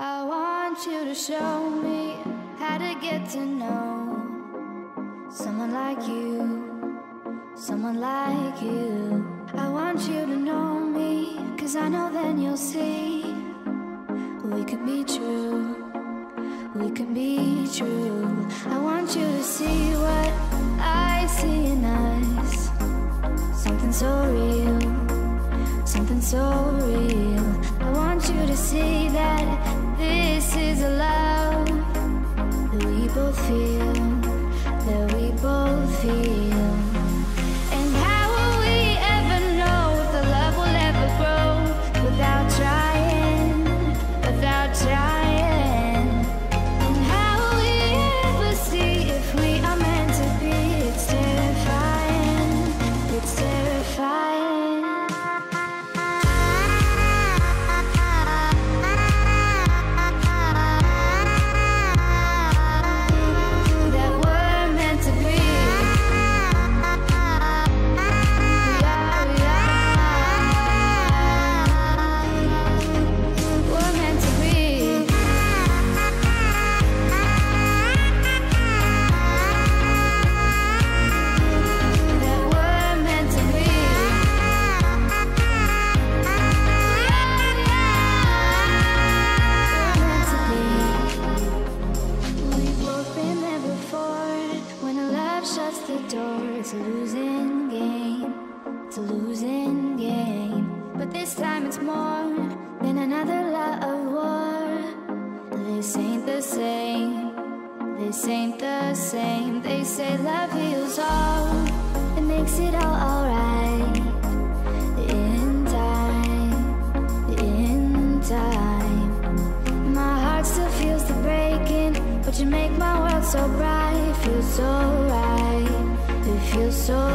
I want you to show me how to get to know someone like you, someone like you. I want you to know me, cause I know then you'll see we could be true, we can be true. I want you to see what I see in us, something so real, something so real. But this time it's more than another love of war. This ain't the same. This ain't the same. They say love heals all. It makes it all alright. In time. In time. My heart still feels the breaking, but you make my world so bright. Feels so right, it feels so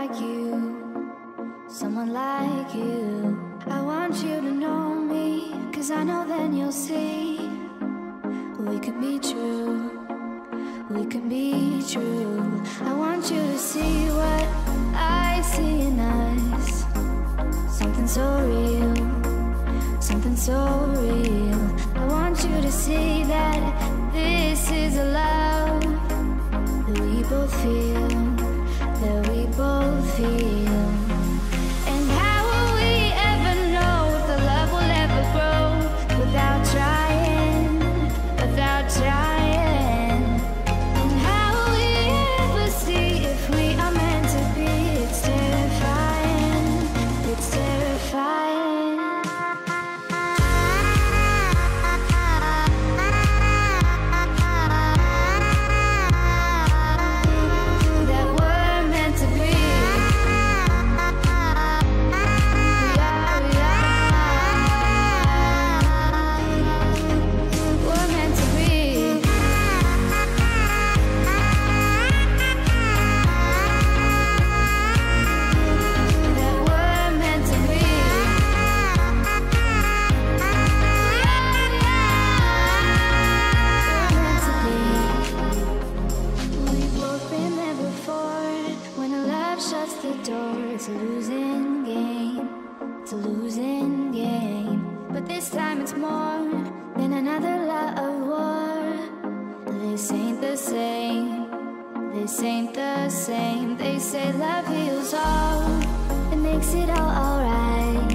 like you, someone like you. I want you to know me, cause I know then you'll see we could be true. We can be true. I want you to see what I see in us. Something so real, something so real. I want you to see that this is a love that we both feel, This ain't the same. They say love heals all. It makes it all alright.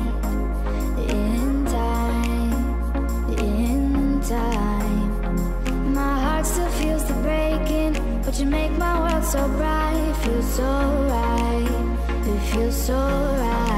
In time. In time. My heart still feels the breaking, but you make my world so bright. Feels so right. It feels so right.